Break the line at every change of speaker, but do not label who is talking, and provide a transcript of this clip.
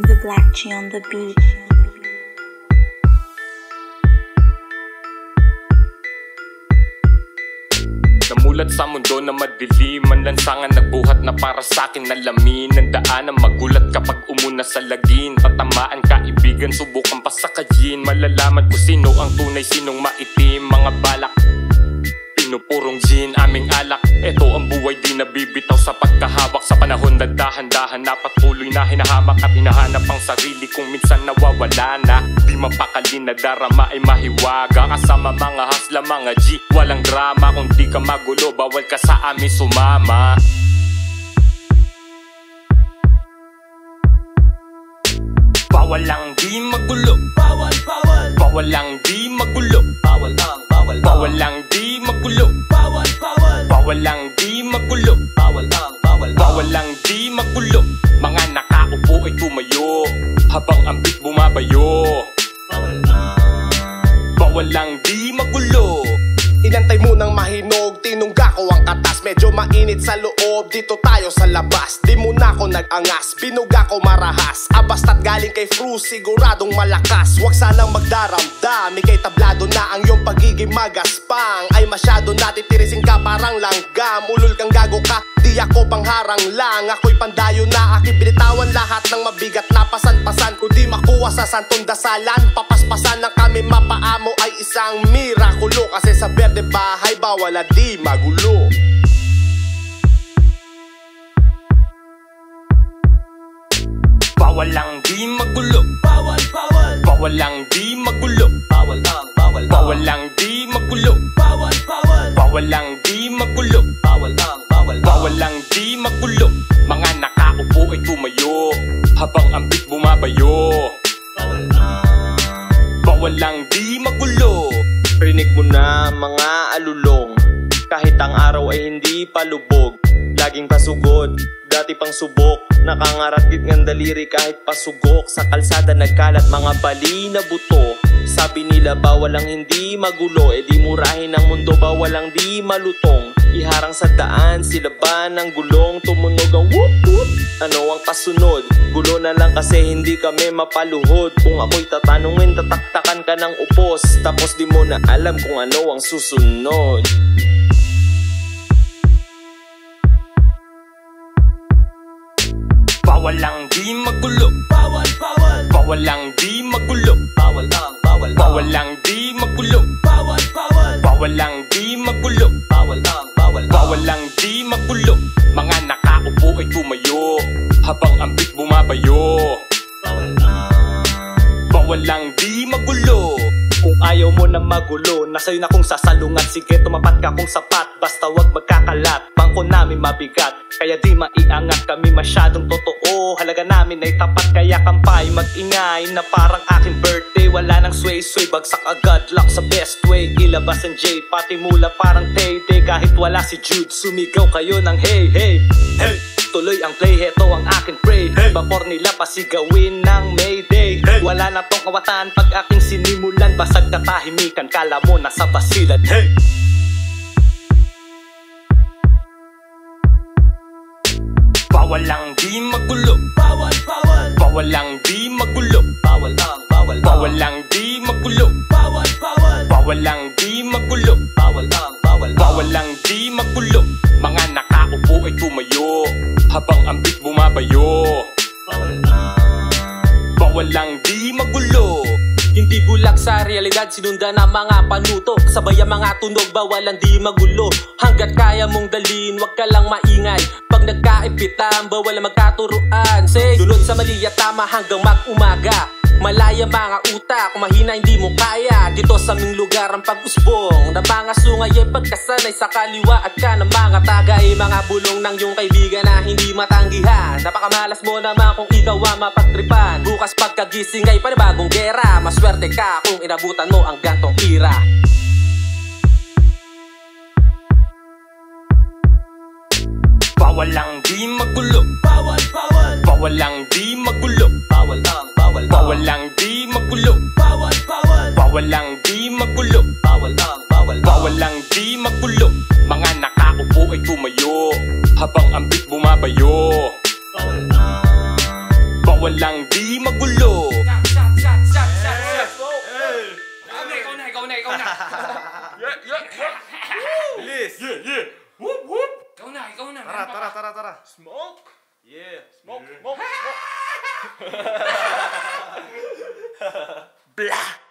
Black G on the beat.
Namulat sa mundo na madilim Ang lansangan nagbuhat na para sa akin na lamin. Ang daan na magulat kapag umuna sa lagin. Tatamaan kaibigan, subukan pasakayin Malalaman ko sino ang tunay, sinong maitim. Mga balak nabibitaw sa pagkahawak Sa panahon. Na dahan-dahan na patuloy na hinahamak At hinahanap ang sarili. Kung minsan nawawala na Di mapakali na darama ay mahiwaga. Kasama mga hasla, mga G Walang drama. Kung di ka magulo Bawal ka sa amin sumama. Bawal lang di magulo.
Bawal, bawal,
Bawal lang di magulo
Medyo mainit sa loob, dito tayo sa labas. Di mo na ako nag-angas, binuga ko marahas. Ah basta't galing kay Fru, siguradong malakas. Huwag sanang magdaramdam, ikay tablado na ang iyong pagiging magaspang. Ay masyado natitirisin ka parang langgam. Ulul kang gago ka, di ako pangharang lang. Ako'y pandayo na, aking binitawan lahat ng mabigat na pasan-pasan. Kung di makuha sa santong dasalan Papaspasan ng kami mapaamo ay isang mirakulo. Kasi sa berde bahay bawal at di magulo
Bawal lang di magulo.
Bawal, bawal,
Bawal lang di magulo.
Bawal lang, bawal lang,
Bawal lang di magulo.
Bawal, bawal,
Bawal lang di magulo.
Bawal lang, bawal lang,
Bawal lang di magulo. Mga nakaupo ay tumayo Habang ang beat bumabayo.
Bawal lang.
Bawal lang di magulo.
Rinig mo na mga alulong. Kahit ang araw ay hindi palubog Laging pasugod, dati pang subok. Nakangaratgit ng daliri kahit pasugok. Sa kalsada nagkalat mga bali na buto. Sabi nila bawal ang hindi magulo. E di murahin ang mundo bawal ang di malutong. Iharang sa daan sila ba ng gulong? Tumunog ang whoop whoop. Ano ang kasunod? Gulo na lang kasi hindi kami mapaluhod. Kung ako'y tatanungin tataktakan ka ng upos. Tapos di mo na alam kung ano ang susunod
Bawal lang di magulo.
Bawal, bawal,
Bawal lang di magulo.
Bawal lang, bawal lang,
Bawal lang di magulo.
Bawal, bawal,
Bawal lang di magulo.
Bawal lang, bawal lang,
Bawal lang di magulo. Mga nakaupo ay tumayo Habang ang beat bumabayo.
Bawal lang.
Bawal lang di magulo.
Kung ayaw mo na magulo, nasa'yo na kung sasalungat. Sige, tumapat ka kung sapat, basta wag magkakalat. Bangko namin mabigat, kaya di maiangat Kami masyadong totoo, halaga namin ay tapat Kaya kampay, magingay na parang aking birthday. Wala nang sway-sway, bagsak agad, lock sa best way. Ilabas ang J, pati mula parang tay-day Kahit wala si Jude, sumigaw kayo ng hey, hey. Hey! Tuloy ang play, heto ang aking pray hey. Bapor nila pasigawin ng Mayday. Hey. Wala na tong kawatan pag aking sinimulan Basag katahimikan, kala mo nasa basilan Hey!
Bawal lang di magulo.
Bawal, bawal,
Bawal lang di magulo.
Bawal lang, bawal lang,
Bawal lang di magulo.
Bawal, bawal,
Bawal lang di magulo.
Bawal lang, bawal lang,
Bawal lang di magulo. Mga nakaupo ay tumayo Habang ang beat bumabayo.
Bawal lang.
Bawal lang di magulo
Bulag sa realidad, sinundan ng mga panuto. Sabay ang mga tunog, bawalan di magulo. Hanggat kaya mong dalin, wag ka lang maingay. Pag nagkaipitan, bawal magkaturuan. Say, dulot sa mali at tama hanggang mag-umaga. Malaya mga utak, mahina hindi mo kaya. Dito sa aming lugar ang pag-usbong. Na mga sungay ay pagkasanay sa kaliwa At ka ng mga tagay, mga bulong ng iyong kaibigan na hindi matanggihan Napakamalas mo naman kung ikaw ang mapagtripan. Bukas pagkagising ay panibagong gera. Maswerte ka kung inabutan mo ang gantong ira.
Bawal lang di magulo.
Bawal, bawal,
Bawal lang di magulo.
Bawal lang, bawal lang,
Bawal. Lang di magulo.
Bawal, bawal,
Bawal lang di magulo.
Bawal lang, bawal lang,
Bawal. Lang di magulo. Mga nakaupo ay tumayo Habang ang beat bumabayo
walang di
magulo. Shot, shot, shot,
shot, shot Ikaw na, ikaw na, ikaw Yeah, yeah, yeah
Bilis Yeah, yeah Whoop,
Tara, tara, tara, tara
Smoke.
Yeah,
smoke, smoke, smoke
Blah